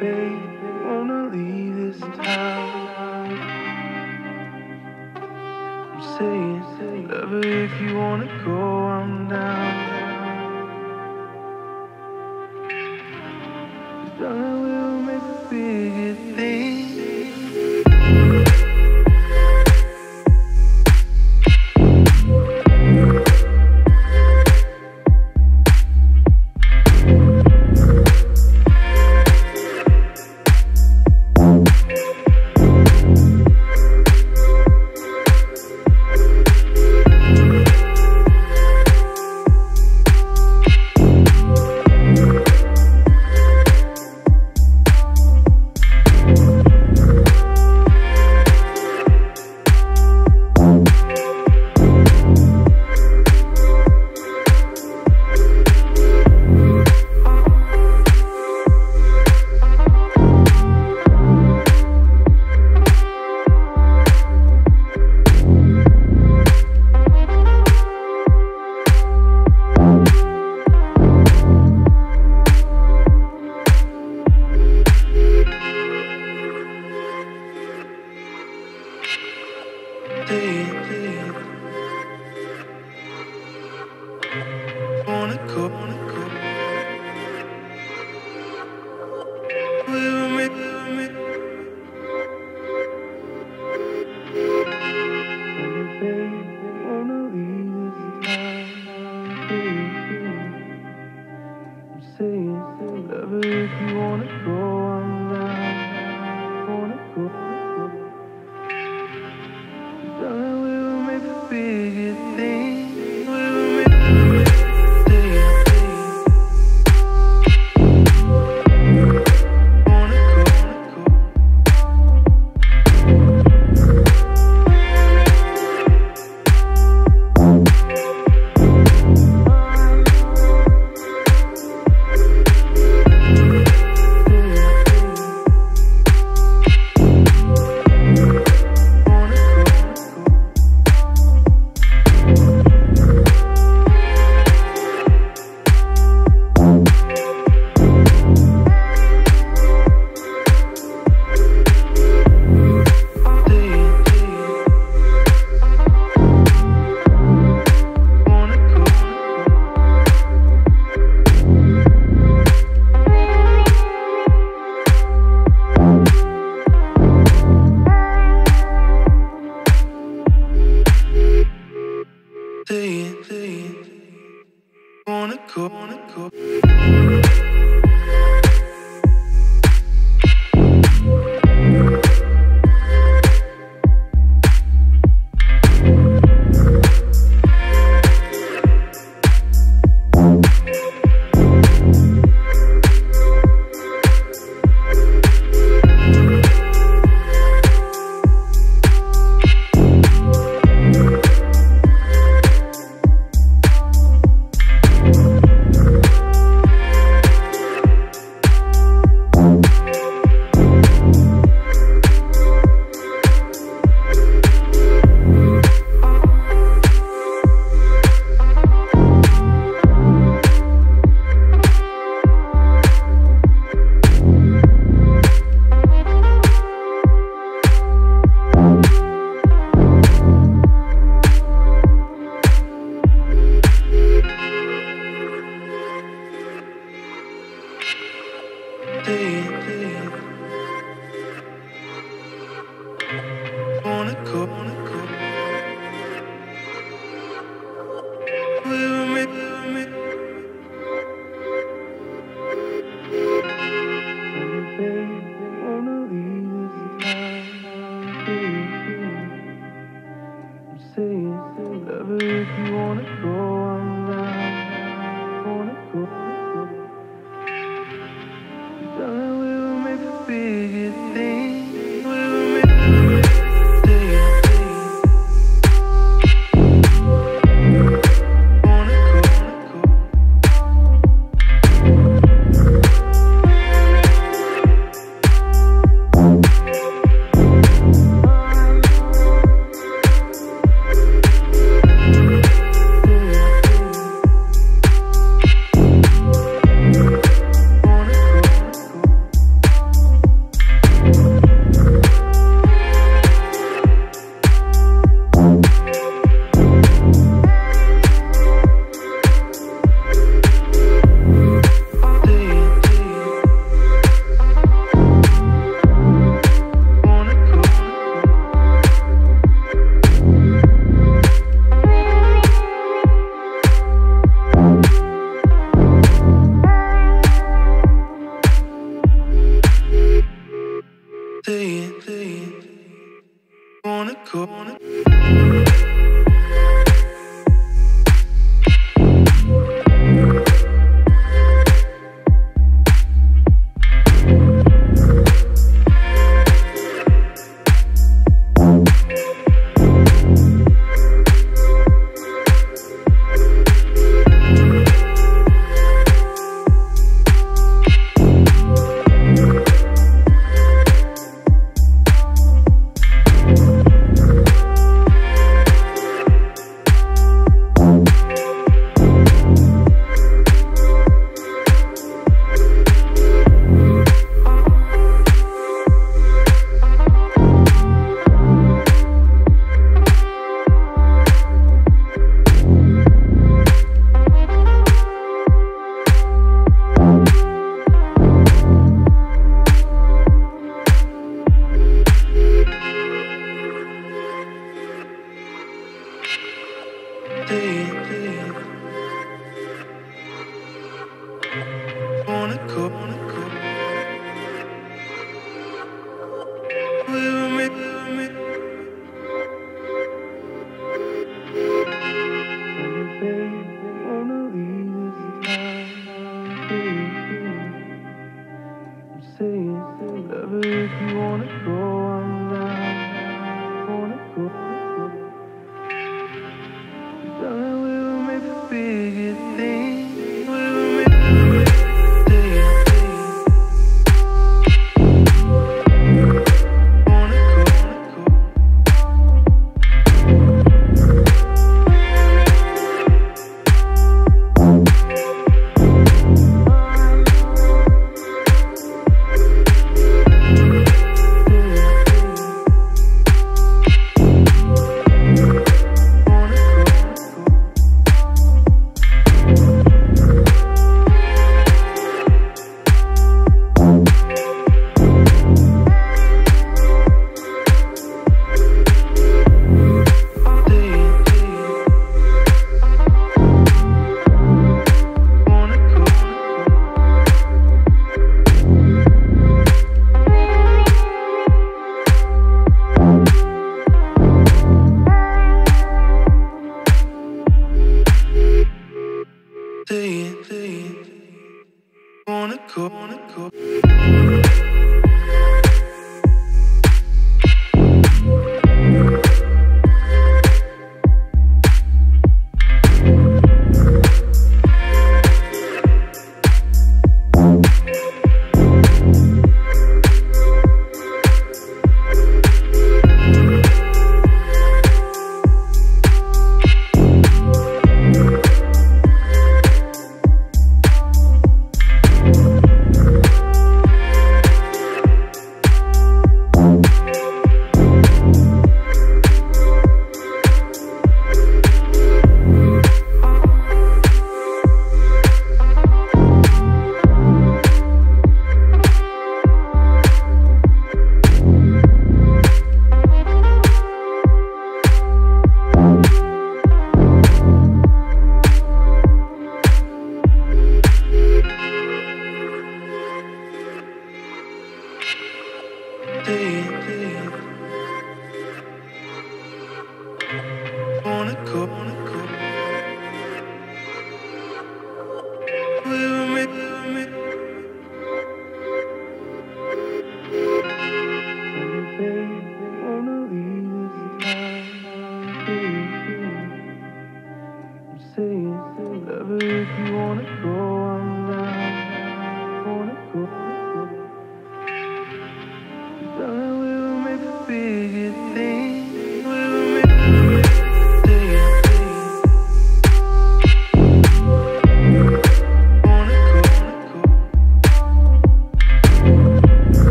babe, wanna leave this town. I'm saying, lover, if you wanna go, I'm down. if you wanna go. say it. Never if you wanna go.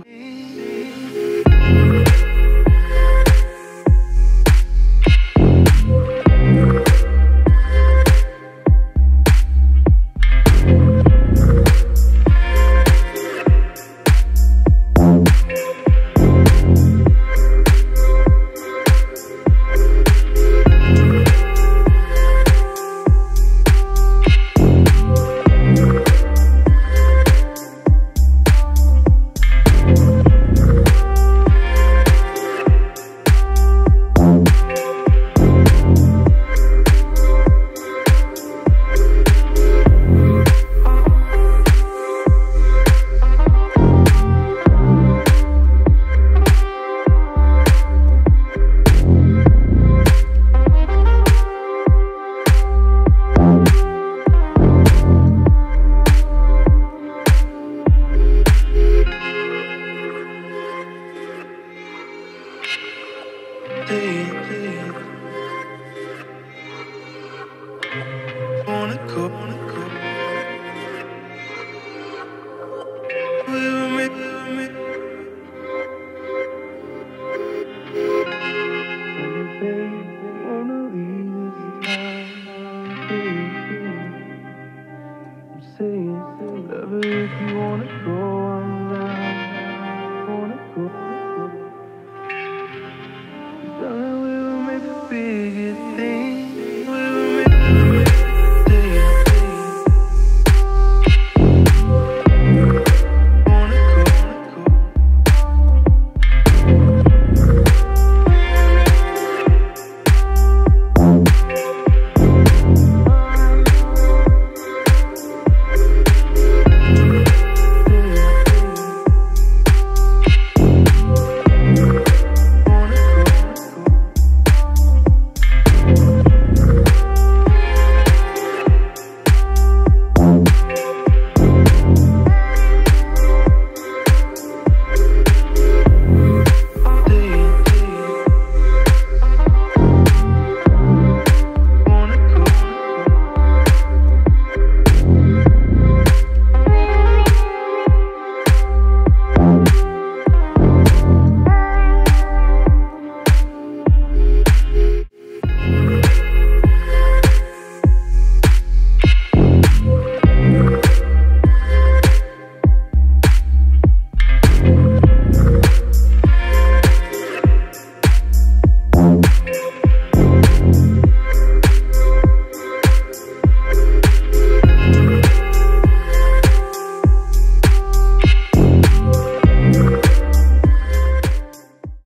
cool.